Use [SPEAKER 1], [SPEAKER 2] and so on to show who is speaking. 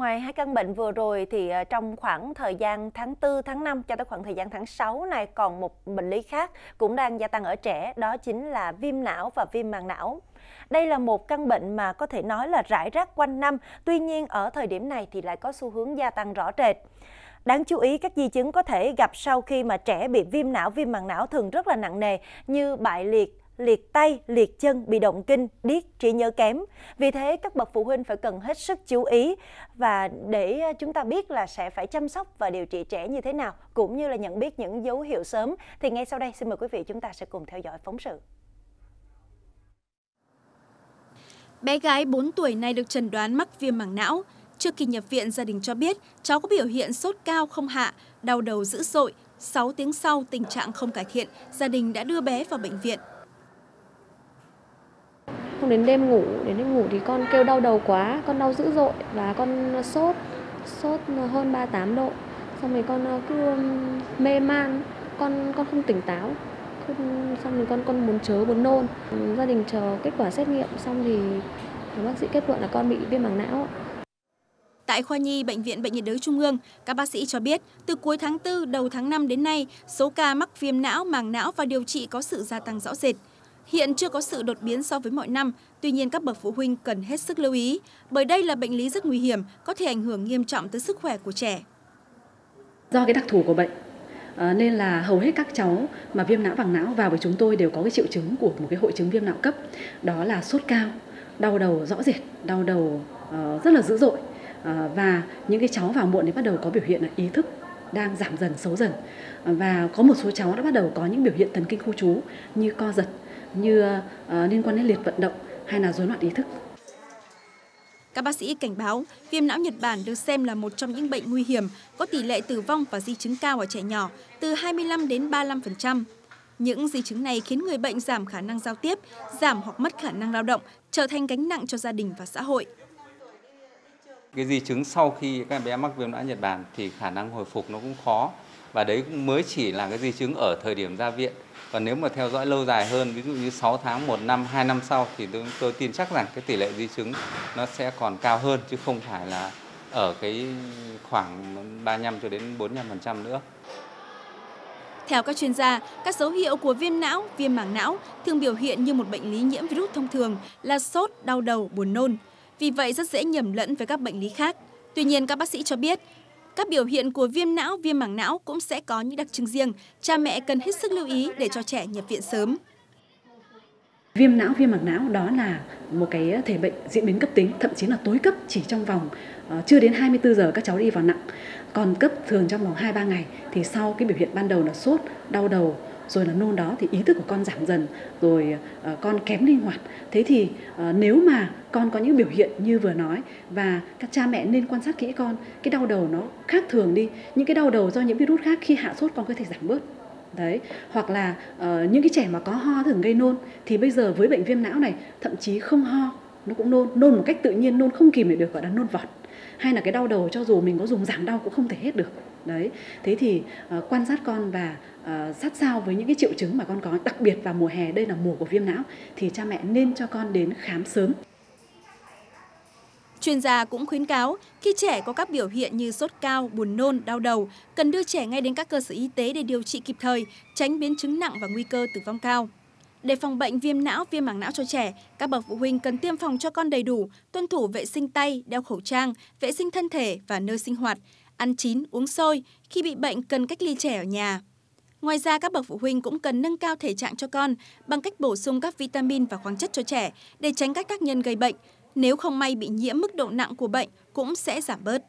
[SPEAKER 1] Ngoài hai căn bệnh vừa rồi thì ờ, trong khoảng thời gian tháng 4, tháng 5 cho tới khoảng thời gian tháng 6 này còn một bệnh lý khác cũng đang gia tăng ở trẻ, đó chính là viêm não và viêm màng não. Đây là một căn bệnh mà có thể nói là rải rác quanh năm, tuy nhiên ở thời điểm này thì lại có xu hướng gia tăng rõ rệt. Đáng chú ý, các di chứng có thể gặp sau khi mà trẻ bị viêm não, viêm màng não thường rất là nặng nề như bại liệt, liệt tay, liệt chân, bị động kinh, điếc, trí nhớ kém. Vì thế các bậc phụ huynh phải cần hết sức chú ý và để à, chúng ta biết là sẽ phải chăm sóc và điều trị trẻ như thế nào cũng như là nhận biết những dấu hiệu sớm thì ngay sau đây xin mời quý vị chúng ta sẽ cùng theo dõi phóng sự.
[SPEAKER 2] Bé gái 4 tuổi này được chẩn đoán mắc viêm màng não. Trước khi nhập viện, gia đình cho biết cháu có biểu hiện sốt cao không hạ, đau đầu dữ dội. 6 tiếng sau, tình trạng không cải thiện, gia đình đã đưa bé vào bệnh viện.
[SPEAKER 3] Không đến đêm ngủ, đến đêm ngủ thì con kêu đau đầu quá, con đau dữ dội và con sốt, sốt hơn 38 độ. Xong rồi con ờ, cứ mê man, con con không tỉnh táo. Xong rồi con con muốn chớ, muốn nôn. Gia đình chờ kết quả xét nghiệm xong thì bác sĩ kết luận là con bị viêm màng não.
[SPEAKER 2] Tại khoa nhi Bệnh viện Bệnh nhiệt đới Trung ương, các bác sĩ cho biết từ cuối tháng 4 đầu tháng 5 đến nay, số ca mắc viêm não, màng não và điều trị có sự gia tăng rõ rệt. Hiện chưa có sự đột biến so với mọi năm, tuy nhiên các bậc phụ huynh cần hết sức lưu ý, bởi đây là bệnh lý rất nguy hiểm, có thể ảnh hưởng nghiêm trọng tới sức khỏe của trẻ.
[SPEAKER 4] Do cái đặc thù của bệnh, ờ, nên là hầu hết các cháu mà viêm não vàng não vào với chúng tôi đều có cái triệu chứng của một cái hội chứng viêm não cấp, đó là sốt cao, đau đầu rõ rệt, đau đầu uh, rất là dữ dội uh, và những cái cháu vào muộn thì bắt đầu có biểu hiện là ý thức đang giảm dần xấu dần và có một số cháu đã bắt đầu có những biểu hiện thần kinh khu trú như co giật như uh, liên quan đến liệt vận động hay là rối loạn ý thức.
[SPEAKER 2] Các bác sĩ cảnh báo, viêm não Nhật Bản được xem là một trong những bệnh nguy hiểm, có tỷ lệ tử vong và di chứng cao ở trẻ nhỏ, từ 25 đến 35%. Những di chứng này khiến người bệnh giảm khả năng giao tiếp, giảm hoặc mất khả năng lao động, trở thành gánh nặng cho gia đình và xã hội.
[SPEAKER 5] Cái di chứng sau khi các bé mắc viêm não Nhật Bản thì khả năng hồi phục nó cũng khó và đấy cũng mới chỉ là cái di chứng ở thời điểm ra viện. Còn nếu mà theo dõi lâu dài hơn, ví dụ như 6 tháng, 1 năm, 2 năm sau thì tôi, tôi tin chắc rằng cái tỷ lệ di chứng nó sẽ còn cao hơn chứ không phải là ở cái khoảng 35 cho đến 45% nữa.
[SPEAKER 2] Theo các chuyên gia, các dấu hiệu của viêm não, viêm màng não thường biểu hiện như một bệnh lý nhiễm virus thông thường là sốt, đau đầu, buồn nôn. Vì vậy rất dễ nhầm lẫn với các bệnh lý khác. Tuy nhiên, các bác sĩ cho biết, các biểu hiện của viêm não, viêm màng não cũng sẽ có những đặc trưng riêng. Cha mẹ cần hết sức lưu ý để cho trẻ nhập viện sớm.
[SPEAKER 4] Viêm não, viêm màng não đó là một cái thể bệnh diễn biến cấp tính, thậm chí là tối cấp chỉ trong vòng uh, chưa đến 24 giờ các cháu đi vào nặng. Còn cấp thường trong vòng 2-3 ngày thì sau cái biểu hiện ban đầu là sốt, đau đầu, rồi là nôn đó thì ý thức của con giảm dần rồi uh, con kém linh hoạt. Thế thì uh, nếu mà con có những biểu hiện như vừa nói và các cha mẹ nên quan sát kỹ con cái đau đầu nó khác thường đi. Những cái đau đầu do những virus khác khi hạ sốt con có thể giảm bớt. Đấy hoặc là uh, những cái trẻ mà có ho thường gây nôn thì bây giờ với bệnh viêm não này thậm chí không ho nó cũng nôn. Nôn một cách tự nhiên nôn không kìm được gọi là nôn vọt hay là cái đau đầu cho dù mình có dùng giảm đau cũng không thể hết được đấy thế thì uh, quan sát con và uh, sát sao với những cái triệu chứng mà con có đặc biệt vào mùa hè đây là mùa của viêm não thì cha mẹ nên cho con đến khám sớm
[SPEAKER 2] Chuyên gia cũng khuyến cáo khi trẻ có các biểu hiện như sốt cao, buồn nôn, đau đầu, cần đưa trẻ ngay đến các cơ sở y tế để điều trị kịp thời, tránh biến chứng nặng và nguy cơ tử vong cao. Để phòng bệnh viêm não, viêm màng não cho trẻ, các bậc phụ huynh cần tiêm phòng cho con đầy đủ, tuân thủ vệ sinh tay, đeo khẩu trang, vệ sinh thân thể và nơi sinh hoạt, ăn chín, uống sôi, khi bị bệnh cần cách ly trẻ ở nhà. Ngoài ra, các bậc phụ huynh cũng cần nâng cao thể trạng cho con bằng cách bổ sung các vitamin và khoáng chất cho trẻ để tránh các tác nhân gây bệnh. Nếu không may bị nhiễm mức độ nặng của bệnh cũng sẽ giảm bớt.